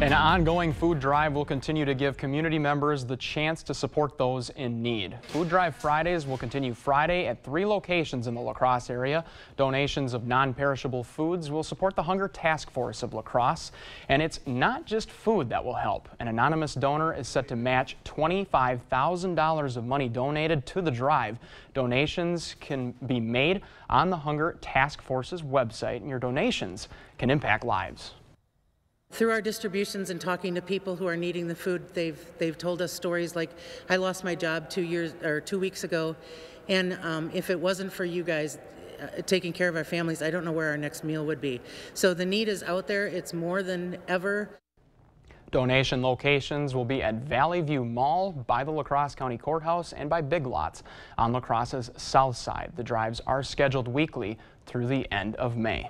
An ongoing food drive will continue to give community members the chance to support those in need. Food Drive Fridays will continue Friday at three locations in the La Crosse area. Donations of non-perishable foods will support the Hunger Task Force of La Crosse. And it's not just food that will help. An anonymous donor is set to match $25,000 of money donated to the drive. Donations can be made on the Hunger Task Force's website, and your donations can impact lives. Through our distributions and talking to people who are needing the food, they've they've told us stories like, "I lost my job two years or two weeks ago, and um, if it wasn't for you guys." Uh, taking care of our families, I don't know where our next meal would be. So the need is out there. It's more than ever. Donation locations will be at Valley View Mall, by the La Crosse County Courthouse, and by Big Lots on La Crosse's south side. The drives are scheduled weekly through the end of May.